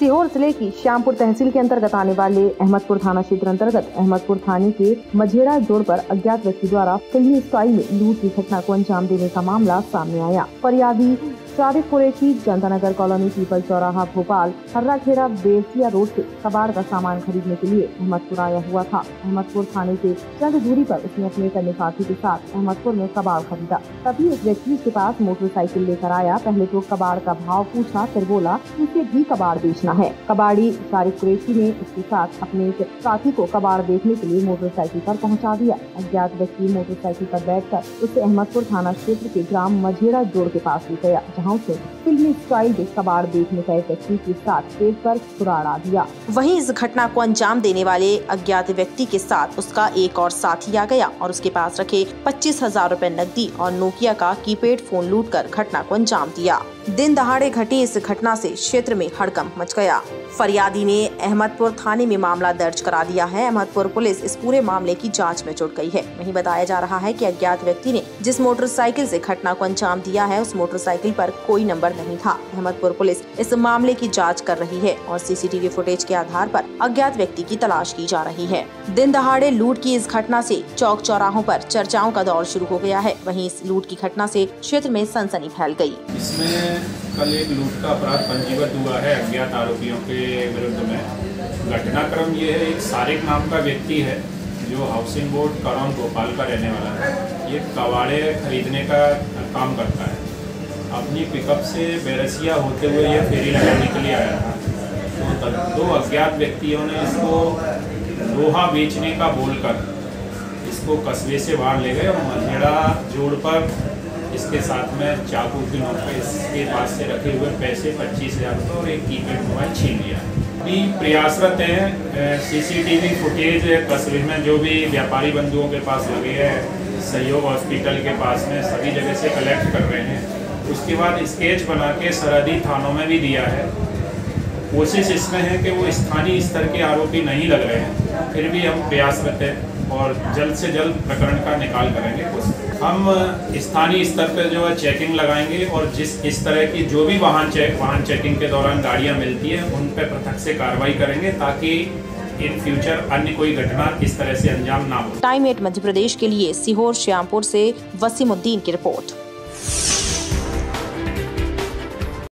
सीहोर ज़िले की श्यामपुर तहसील के अंतर्गत आने वाले अहमदपुर थाना क्षेत्र अंतर्गत अहमदपुर थाने के मझेड़ा जोड़ पर अज्ञात व्यक्ति द्वारा फिल्मी स्टाइल में लूट की घटना को अंजाम देने का मामला सामने आया। फरियादी सादिक कुरैशी जनता नगर कॉलोनी पीपल चौराहा, भोपाल हर्रा खेड़ा बेसिया रोड से कबाड़ का सामान खरीदने के लिए अहमदपुर आया हुआ था। अहमदपुर थाने से चंद दूरी पर उसने अपने कन्या साथी के साथ अहमदपुर में कबाड़ खरीदा। तभी एक व्यक्ति उसके पास मोटरसाइकिल लेकर आया। पहले तो कबाड़ का भाव पूछा, फिर बोला उसे भी कबाड़ बेचना है। कबाड़ी सारिक कुरैशी ने उसके साथ अपने साथी को कबाड़ देखने के लिए मोटरसाइकिल पर पहुँचा दिया। अज्ञात व्यक्ति मोटरसाइकिल पर बैठकर उसे अहमदपुर थाना क्षेत्र के ग्राम मझेड़ा जोड़ के पास ले गया जहाँ उसे फिल्मी स्टाइल में कबाड़ देखने एक व्यक्ति के साथ पेड़ पर खुराड़ा दिया। वहीं इस घटना को अंजाम देने वाले अज्ञात व्यक्ति के साथ उसका एक और साथी आ गया और उसके पास रखे पच्चीस हज़ार रूपए नकदी और नोकिया का कीपैड फ़ोन लूट घटना को अंजाम दिया। दिन दहाड़े घटी इस घटना से क्षेत्र में हड़कंप मच गया। फरियादी ने अहमदपुर थाने में मामला दर्ज करा दिया है। अहमदपुर पुलिस इस पूरे मामले की जाँच में जुट गई है। वहीं बताया जा रहा है कि अज्ञात व्यक्ति ने जिस मोटरसाइकिल से घटना को अंजाम दिया है, उस मोटरसाइकिल पर कोई नंबर नहीं था। अहमदपुर पुलिस इस मामले की जाँच कर रही है और सीसीटीवी फुटेज के आधार पर अज्ञात व्यक्ति की तलाश की जा रही है। दिन दहाड़े लूट की इस घटना से चौक चौराहों पर चर्चाओं का दौर शुरू हो गया है। वहीं इस लूट की घटना से क्षेत्र में सनसनी फैल गई। इसमें कल एक लूट का अपराध पंजीबद्ध हुआ है। अज्ञात आरोपियों के विरुद्ध में घटनाक्रम ये है, एक सारिक नाम का व्यक्ति है, जो हाउसिंग बोर्ड करौन भोपाल का रहने वाला है। ये कबाड़े खरीदने का काम करता है। अपनी पिकअप से बेरसिया होते हुए यह फेरी लगाने के लिए आया था। तो दो अज्ञात व्यक्तियों ने इसको लोहा बेचने का बोलकर इसको कस्बे से बाहर ले गए और मझेड़ा जोड़ पर इसके साथ में चाकू की नोक पे इसके पास से रखे हुए पैसे पच्चीस हज़ार और एक कीपैड मोबाइल छीन लिया। अभी प्रयासरत हैं सीसीटीवी फुटेज कस्बे में जो भी व्यापारी बंधुओं के पास लगे हैं, सहयोग हॉस्पिटल के पास में सभी जगह से कलेक्ट कर रहे हैं। उसके बाद स्केच बना के सरहदी थानों में भी दिया है। कोशिश इसमें है कि वो स्थानीय स्तर के आरोपी नहीं लग रहे हैं, फिर भी हम प्रयासरत हैं और जल्द से जल्द प्रकरण का निकाल करेंगे। हम स्थानीय स्तर पर जो है चेकिंग लगाएँगे और जिस, इस तरह की जो भी वाहन चेक वाहन चेकिंग के दौरान गाड़ियाँ मिलती हैं, उन पर पृथक से कार्रवाई करेंगे ताकि इन फ्यूचर अन्य कोई घटना इस तरह से अंजाम ना हो। टाइम एट मध्य प्रदेश के लिए सीहोर, श्यामपुर से वसीमुद्दीन की रिपोर्ट।